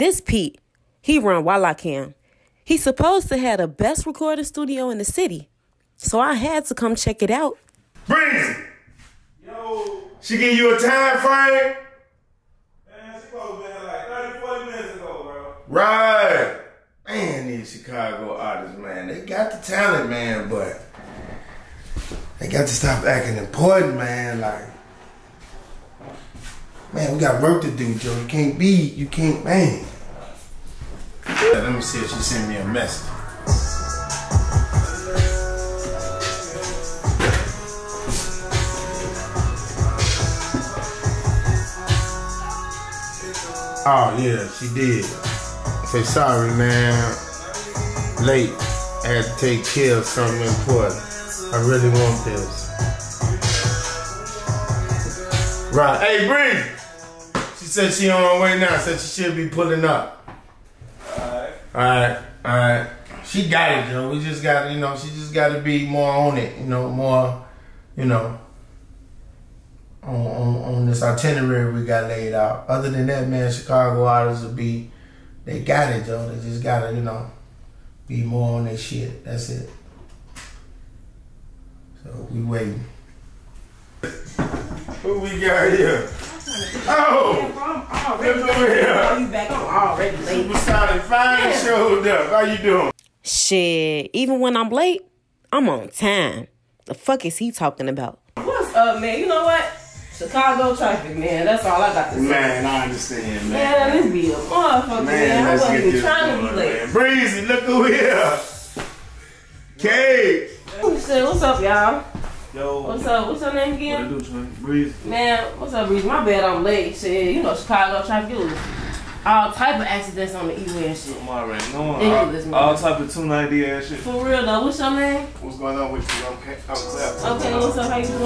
This Pete, he run while I can. He supposed to have the best recording studio in the city. So I had to come check it out. Breezy! Yo! She give you a time frame? Man, she supposed to be like 30, 40 minutes ago, bro. Right. Man, these Chicago artists, man, they got the talent, man, but they got to stop acting important, man. Like, man, we got work to do, Joe. You can't be, you can't, man. Let me see if she sent me a message. Oh yeah, she did. Say sorry, man. Late. I had to take care of something important. I really want this. Right. Hey, Bree. She said she on her way now. Said she should be pulling up. All right, all right. She got it, Joe. We just got, you know, she just got to be more on it, you know, more, you know, on, on on this itinerary we got laid out. Other than that, man, Chicago artists will be, they got it, Joe. They just got to, you know, be more on their shit. That's it. So we waiting. Who we got here? Oh, I'm look over here. you back. I'm already late. Supersonic fine showed up. How you doing? Shit, even when I'm late, I'm on time. The fuck is he talking about? What's up, man? You know what? Chicago traffic, man. That's all I got to say. Man, I understand, man. Man, this be a motherfucker, man. I wasn't even this trying to be late. man. Breezy, look who here. Kate. Shit, what's up, y'all? Yo. What's up? What's your name again? What it again? do, Twin? Breeze. Man, what's up, Breeze? My bad, I'm late. Shit, you know Chicago traffic. It all type of accidents on the E-way and shit. I'm already knowing. Ridiculous, All, man. all type of 290 ass shit. For real though, what's your name? What's going on with you? Okay, I'm Seth. Okay, what's up? How you doing?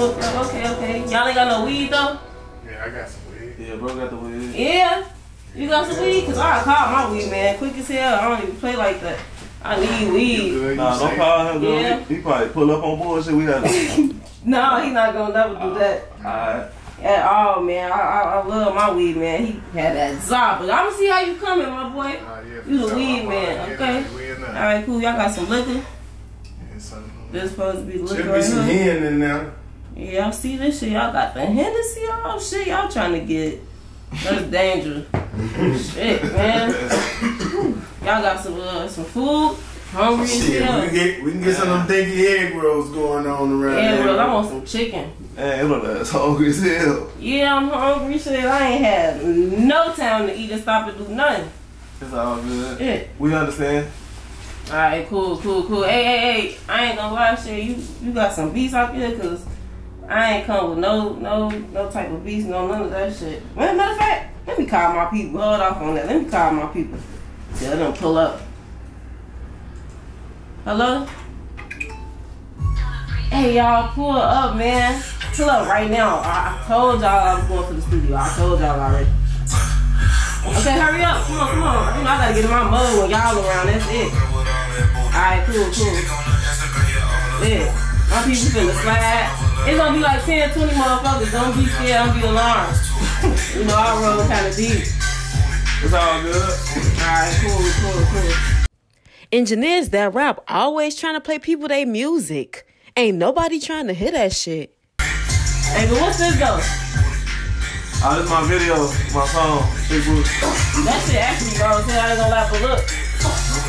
Okay, okay. Y'all ain't got no weed though? Yeah, I got some weed. Yeah, bro got the weed. Yeah. You got some weed? Cause I call my weed, man. Quick as hell. I don't even play like that. I need weed. Good, Nah, don't call him, though. Yeah. He, he probably pull up on bullshit. We had to. No, he not gonna never do that. Alright. At all, man. I, I, I love my weed, man. He had that zop, but I'm gonna see how you coming, my boy. Nah, yeah, You the sure. weed man, already okay? getting weed. All right, cool. Y'all got some liquor. Yeah, something. This supposed to be liquor Should be right some here. hen in there. Yeah, I see this shit. Y'all got the Hennessy. Oh shit, y'all trying to get. That's dangerous. shit, man. Y'all got some uh, some food. Hungry as Shit, we can get we can get some of them dinky egg rolls going on around Yeah, there. bro, I want some chicken. Man, it look like it's hungry as hell. Yeah, I'm hungry. Shit, I ain't had no time to eat and stop and do nothing. It's all good. Shit. We understand. Alright, cool, cool, cool. Hey, hey, hey, I ain't gonna lie, shit. You you got some beats out here, cause I ain't come with no no no type of beats, no none of that shit. Well, matter of fact, let me call my people. Hold off on that. Let me call my people. Tell them pull up. Hello. Hey y'all, pull up, man. Pull up right now. I, I told y'all I was going to the studio. I told y'all already. Okay, hurry up. Come on, come on. You know I gotta get in my mug when y'all around. That's it. Alright, cool, cool. Yeah. My people finna slide. It's gonna be like 10, 20 motherfuckers. Don't be scared, don't be alarmed. you know, I roll kinda deep. It's all good. Alright, cool, cool, cool. Engineers that rap always trying to play people they music. Ain't nobody trying to hear that shit. Hey, but what's this though? Oh, this my video, my song, Big Boots. That shit actually raw as. I ain't gonna lie, but look.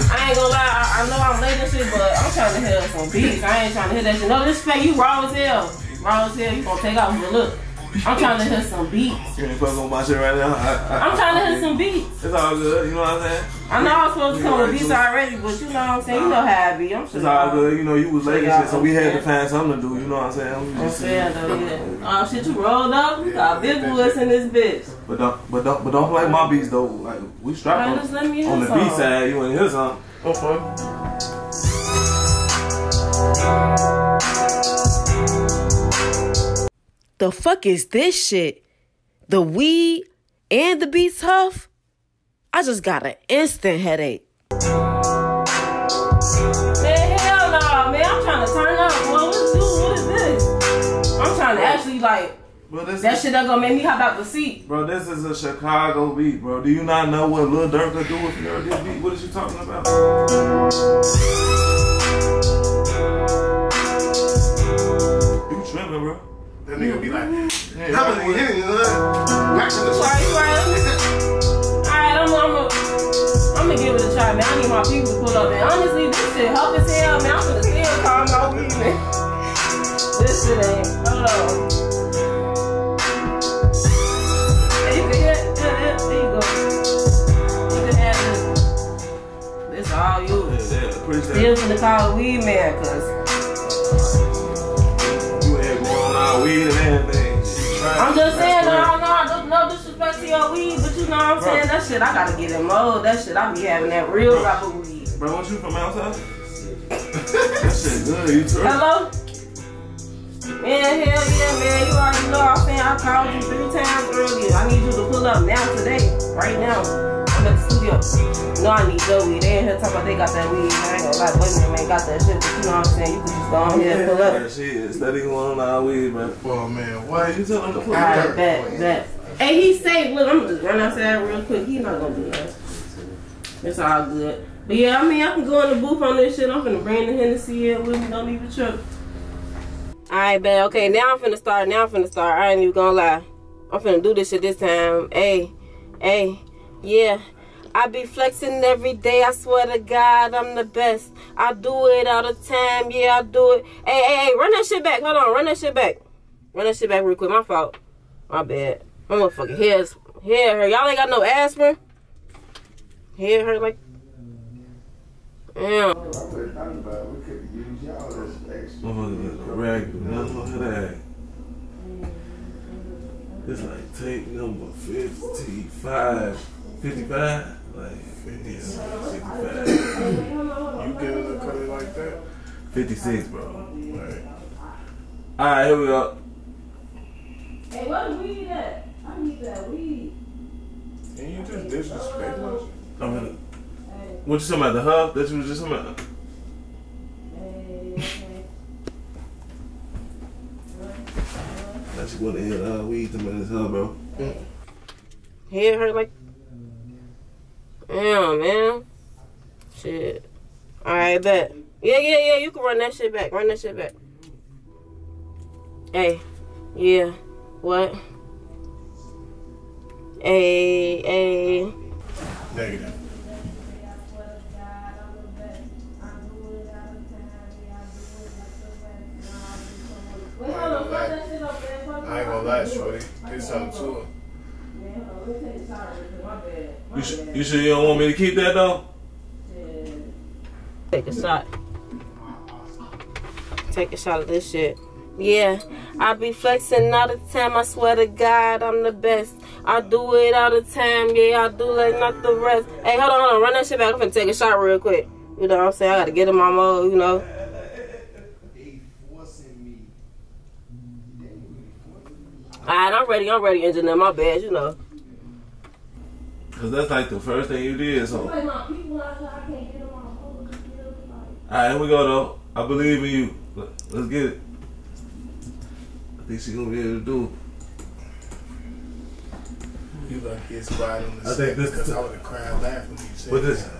I ain't gonna lie, I, I know I'm late and shit, but I'm trying to hear some beats. I ain't trying to hear that shit. No disrespect, you raw as hell. Raw as hell, you gonna take off, but look. I'm trying to hear some beats. You ain't fucking with my shit right now. I, I, I'm trying to hear some beats. It's all good, you know what I'm saying? I know I'm supposed to come with beats already, but you know what I'm saying? You know how I be. I'm sure. It's all good, you know, you was late and shit, so we had to find something to do, you know what I'm saying? I'm saying though, yeah. Oh shit, you rolled up? We got big boys in this bitch. But don't, but don't, but don't play my beats though. Like we strap Man, on, just let me hear on the some. B side. You want to hear something? Okay. The fuck is this shit? The weed and the beat Huff? I just got an instant headache. Man, hell no, man. I'm trying to turn up. Well, let's do what is this? I'm trying to actually like Bro, this That is, shit that gonna make me hop out the seat. bro, this is a Chicago beat, bro. Do you not know what Lil Durk could do if he heard this beat? What is you talking about? That nigga be like, Yeah, how like many what? hits? Waxing the Sorry, sorry. Alright, I'm, I'm, I'm gonna give it a try, man. I need my people to pull up, man. Honestly, this shit help as hell, man. I'm gonna still call my weed, man. This shit ain't. Uh, Hold on. Uh, you can hear it. Yeah, yeah, There you go. You can have this. This all you. Yeah, yeah, Still it. finna call weed man, cause You here going out weed and everything. I'm just saying, no, no, no, disrespect to your weed, but you know what I'm Bro. saying? That shit, I gotta get in mode. That shit, I be having that real rapper weed. Bro, what you from outside? that shit good, you tripping? Hello? Man, hell yeah, man. You already know I'm saying I called you three times earlier. I need you to pull up now today. Right now. I'm at the. No, I need your weed. They in here talking about they got that weed. I ain't gonna lie, wait a minute, man, got that shit. But you know what I'm saying? You can just go on here and pull up. Yeah, shit, steady going on our weed, man. Well, man, Why you telling him to put it Alright, up? bet, bet. Hey, he safe. Look, I'm gonna just run outside real quick. He not gonna do that. It's all good. But yeah, I mean, I can go in the booth on this shit. I'm finna bring the Hennessy in with me. Don't even trip. Alright, bet. Okay, now I'm finna start. Now I'm finna start. I ain't even gonna lie. I'm finna do this shit this time. Hey, hey, yeah. I be flexing every day. I swear to God, I'm the best. I do it all the time. Yeah, I do it. Hey, hey, hey, run that shit back. Hold on, run that shit back. Run that shit back real quick. My fault. My bad. My motherfucking hair's hair hurt. Y'all ain't got no aspirin. Hair hurt like. Damn. It's like tape number 55. 55? Like, yeah, 55. You getting a cut like that? 56, bro. Right. Alright, here we go. Hey, what the weed at? I need that weed. Can you just disrespect us? I'm gonna. What you talking about? The hub that you was just talking about? That's what the hell uh, weed to this hub, bro. Hair hurt like. Damn, man. Shit. Alright, bet. Yeah, yeah, yeah. You can run that shit back. Run that shit back. Hey. Yeah. What? Hey, hey. Negative. I ain't gonna lie, shorty. It's up to her. You, sh- you sure you don't want me to keep that though? Take a shot. Take a shot of this shit. Yeah, I be flexing all the time. I swear to God, I'm the best. I do it all the time. Yeah, I do like not the rest. Hey, hold on, hold on. Run that shit back. I'm finna take a shot real quick. You know what I'm saying? I gotta get in my mode, you know. Alright, I'm ready. I'm ready, engineer. My bad, you know. Cause that's like the first thing you did. So, alright, here we go though. I believe in you. Let- Let's get it. I think she gonna be able to do. it. You lucky it's right on the I think this- because I would have cried laughing when you said What this? that.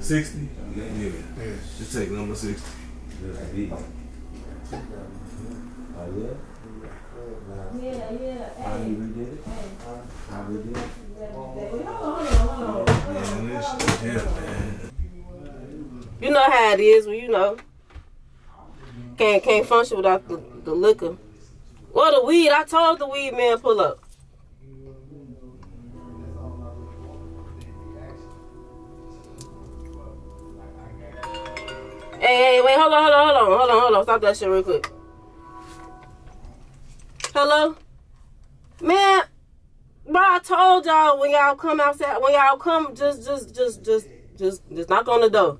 Sixty. Yeah. Yeah. Just take number sixty. Yeah, yeah. Hey, Man, this shit, yeah, man. You know how it is when you know can't can't function without the, the liquor. Well, the weed. I told the weed man pull up. Hey, hey, wait, hold on, hold on, hold on, hold on, hold on. Stop that shit real quick. Hello, man. Bro, I told y'all when y'all come outside, when y'all come, just, just, just, just, just, just knock on the door.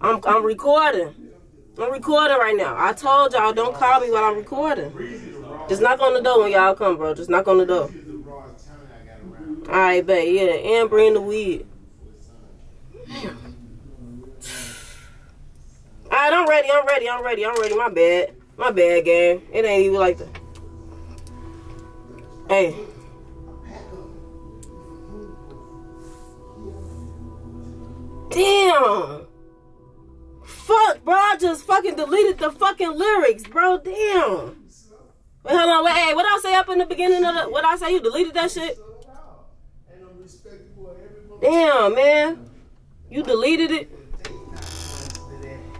I'm, I'm recording. I'm recording right now. I told y'all don't call me while I'm recording. Just knock on the door when y'all come, bro. Just knock on the door. All right, bet yeah, and bring the weed. All right, I'm ready. I'm ready. I'm ready. I'm ready. My bad. My bad, game. It ain't even like that. Hey. Damn. Fuck, bro. I just fucking deleted the fucking lyrics, bro. Damn. Wait, hold on. Wait, hey, what I say up in the beginning of the. What I say? You deleted that shit? Damn, man. You deleted it?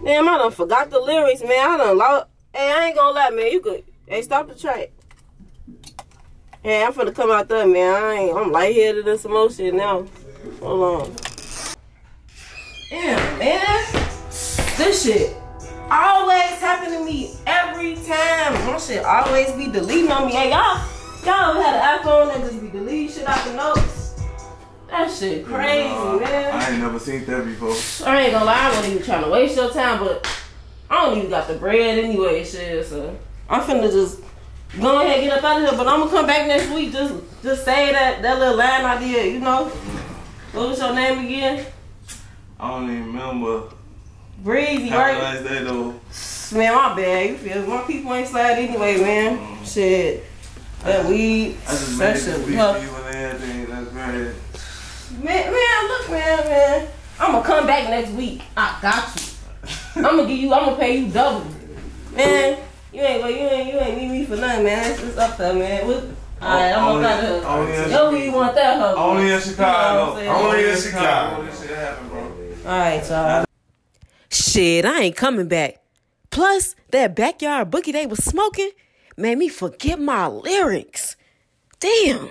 Damn, I done forgot the lyrics, man. I done lost. Hey, I ain't gonna lie, man. You could. Hey, stop the track. Hey, I'm finna come out there, man. I ain't. I'm lightheaded and some more shit now. Hold on. Damn, man. This shit always happen to me every time. My shit always be deleting on me. Hey, y'all, y'all ever had an iPhone that just be deleting shit out the notes? That shit crazy, Nah, man. I ain't never seen that before. I ain't gonna lie, I wasn't even trying to waste your time, but I don't even got the bread anyway, shit. So I'm finna just go ahead and get up out of here. But I'm gonna come back next week. Just just say that that little line I did. You know, what was your name again? I don't even remember. Breezy, Have a right? nice day though. Man, my bad. You feel my people ain't slide anyway, man. Mm. Shit. That weed, I just that made shit this was beat tough. for you and everything. That's great. Man, man, look, man, man. I'm gonna come back next week. I got you. I'm gonna give you. I'm gonna pay you double. Man, you ain't well, you ain't you ain't need me for nothing, man. It's just up there, man. What? Oh, alright, I'm gonna cut it. only in- Yo, want that. Only in Chicago. what I'm saying? Only in Chicago. This shit happen, bro. Alright. Shit, I ain't coming back. Plus, that backyard boogie they was smoking made me forget my lyrics. Damn.